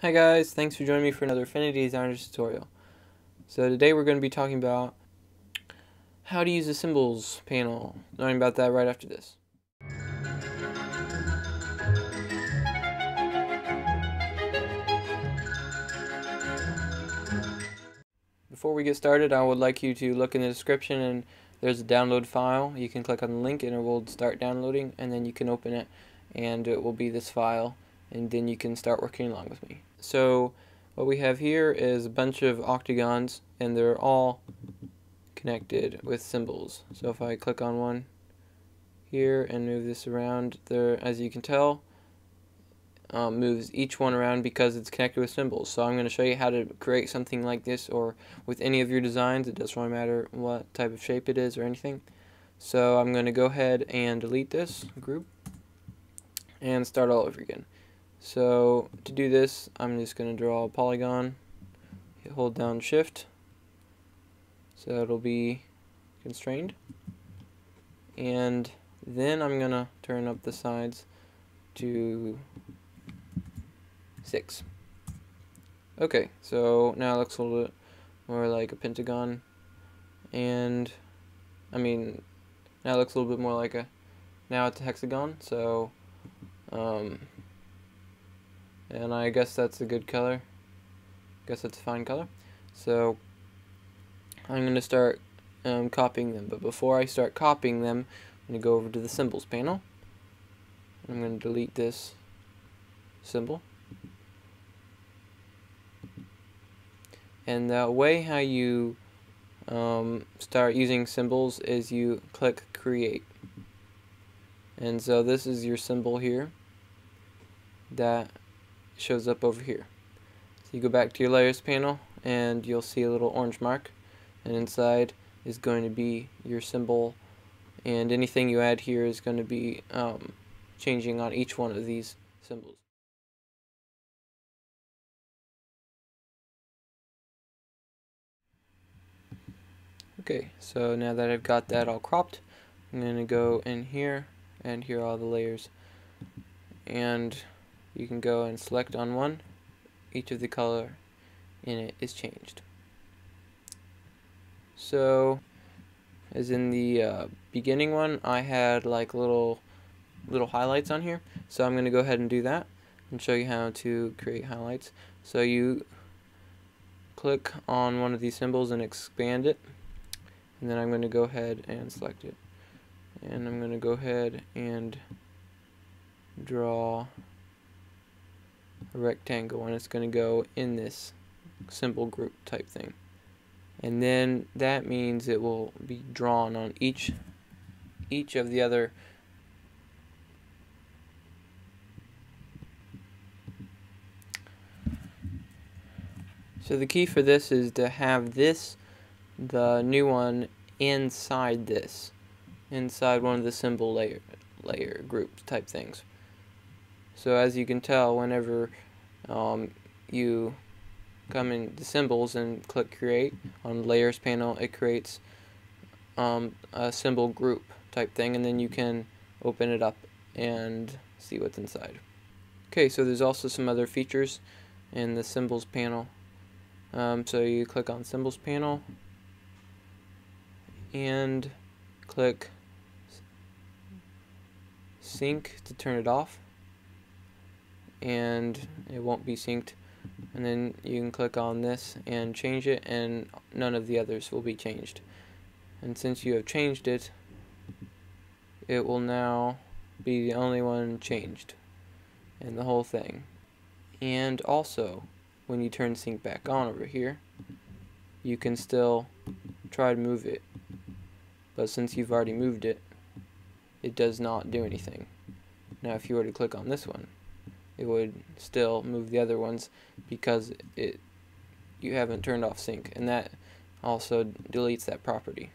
Hi guys, thanks for joining me for another Affinity Designers tutorial. So today we're going to be talking about how to use the symbols panel. Learning about that right after this. Before we get started, I would like you to look in the description and there's a download file. You can click on the link and it will start downloading and then you can open it and it will be this file and then you can start working along with me. So what we have here is a bunch of octagons and they're all connected with symbols. So if I click on one here and move this around, there, as you can tell, um, moves each one around because it's connected with symbols. So I'm going to show you how to create something like this or with any of your designs. It doesn't really matter what type of shape it is or anything. So I'm going to go ahead and delete this group and start all over again. So to do this, I'm just going to draw a polygon, hold down shift, so it'll be constrained. And then I'm going to turn up the sides to 6. Okay, so now it looks a little bit more like a pentagon. And, I mean, now it looks a little bit more like a, now it's a hexagon, so, um, and I guess that's a good color. Guess that's a fine color. So I'm going to start um, copying them, but before I start copying them, I'm going to go over to the symbols panel. I'm going to delete this symbol. And the way how you um, start using symbols is you click create. And so this is your symbol here that shows up over here. So you go back to your layers panel and you'll see a little orange mark and inside is going to be your symbol and anything you add here is going to be um, changing on each one of these symbols. Okay, so now that I've got that all cropped, I'm going to go in here and here are all the layers. And you can go and select on one. Each of the color in it is changed. So as in the uh, beginning one I had like little little highlights on here. So I'm gonna go ahead and do that and show you how to create highlights. So you click on one of these symbols and expand it. And then I'm going to go ahead and select it. And I'm going to go ahead and draw rectangle and it's going to go in this symbol group type thing. And then that means it will be drawn on each each of the other So the key for this is to have this, the new one, inside this, inside one of the symbol layer, layer group type things. So as you can tell, whenever um, you come in the symbols and click create on layers panel, it creates um, a symbol group type thing, and then you can open it up and see what's inside. Okay, so there's also some other features in the symbols panel. Um, so you click on symbols panel and click sync to turn it off and it won't be synced. And then you can click on this and change it and none of the others will be changed. And since you have changed it it will now be the only one changed in the whole thing. And also when you turn sync back on over here you can still try to move it. But since you've already moved it it does not do anything. Now if you were to click on this one it would still move the other ones because it you haven't turned off sync and that also deletes that property.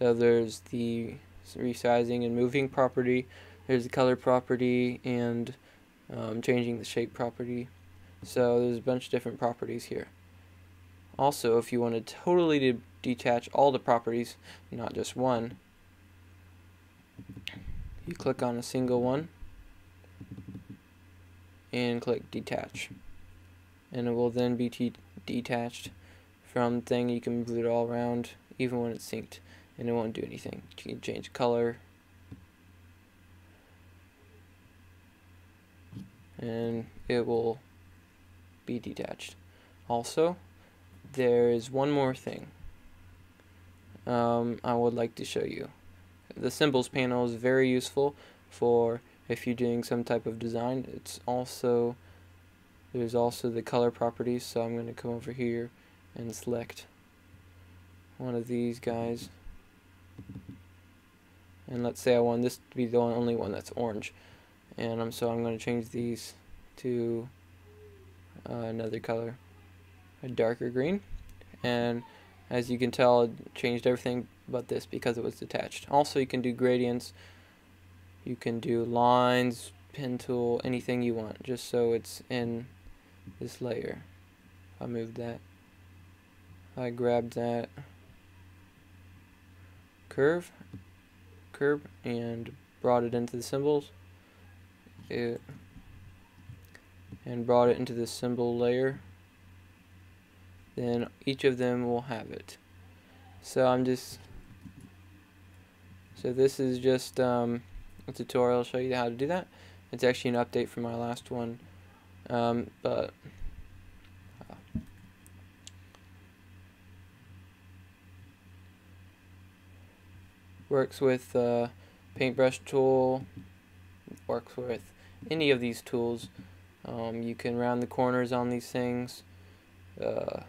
So there's the resizing and moving property there's the color property and um, changing the shape property. So there's a bunch of different properties here. Also if you want to totally de detach all the properties not just one you click on a single one and click detach and it will then be detached from the thing. You can move it all around even when it's synced and it won't do anything. You can change color and it will be detached. Also, there is one more thing um, I would like to show you. The symbols panel is very useful for if you're doing some type of design. It's also there's also the color properties so I'm going to come over here and select one of these guys. And let's say I want this to be the only one that's orange. And I'm so I'm going to change these to uh, another color a darker green. And as you can tell it changed everything but this because it was detached. Also you can do gradients you can do lines pen tool anything you want just so it's in this layer. I moved that. I grabbed that curve, curve, and brought it into the symbols. It and brought it into the symbol layer. Then each of them will have it. So I'm just so this is just um, a tutorial to show you how to do that. It's actually an update from my last one. Um, but uh, works with uh, paintbrush tool, works with any of these tools. Um, you can round the corners on these things. Uh,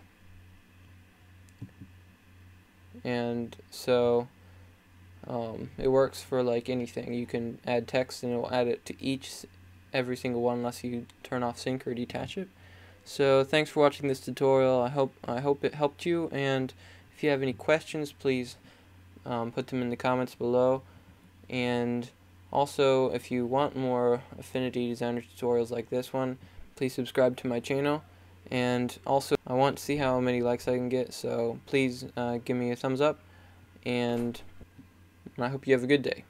and so um, it works for like anything. You can add text and it will add it to each every single one unless you turn off sync or detach it. So thanks for watching this tutorial. I hope I hope it helped you and if you have any questions please um, put them in the comments below and also if you want more Affinity Designer tutorials like this one please subscribe to my channel and also I want to see how many likes I can get so please uh, give me a thumbs up and I hope you have a good day.